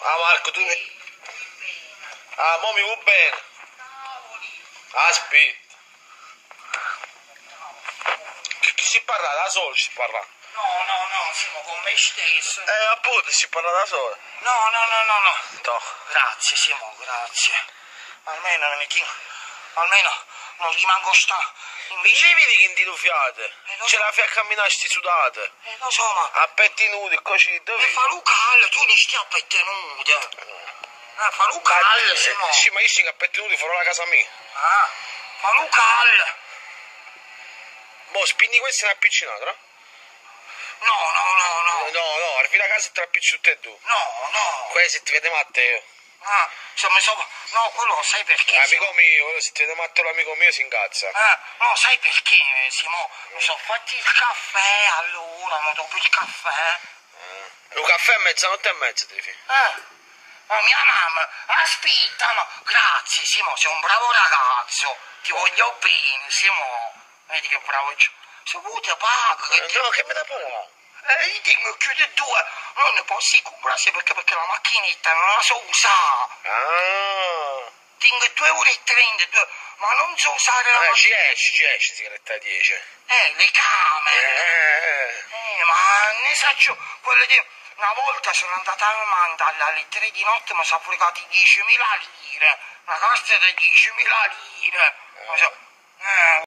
Ah Marco, tu mi... Ah, mo mi vuoi bene. Aspetta. Che, che si parla da solo, si parla. No, no, no, siamo con me stesso. Eh, appunto, si parla da solo. No, no, no, no, no. No. Grazie, Simo, grazie. Almeno almeno non rimango sta. Invece, Invece vedi che indilufiate. Eh, Ce so. la fai a camminare sti sudate. eh, lo so, ma A petti nudi, così, dove? e fa Lucal, tu ne stai a pette nude. Eh, fa Ma, Lucal, eh, Simo. sì, ma io sto a petti nudi fuori la casa mia. Ah, fa Lucal. Mo, spingi questo e ne appiccinate, no? No, no, no, no. No, no, arrivi a casa e te la appicci tutte e due. No, no. Questo se ti vede Matteo. Ah, se mi. No, quello sai perché? Amico mio, quello se ti vede Matteo l'amico mio si incazza. Eh, no, sai perché, Simo? Mi sono fatti il caffè allora, ma dopo il caffè... Un caffè a mezzanotte e mezza devi. Eh, ma mia mamma, aspetta, ma grazie Simo, sei un bravo ragazzo, ti voglio bene, Simo. Vedi che bravo, se vuoi ti pago, che ti... No, che me da pagare? Eh, io tengo chiude due, non ne posso comprare perché, perché la macchinetta non la so usare. Ah, Tengo 2,30 euro, due- ma non so usare la eh, esce, ci esce sigaretta a 10. Eh, le camere. Eh, Eh, ma ne saccio quello di... Una volta sono andata a mandare alle 3 di notte mi sono fregati 10.000 lire. Una carta da 10.000 lire. So- eh,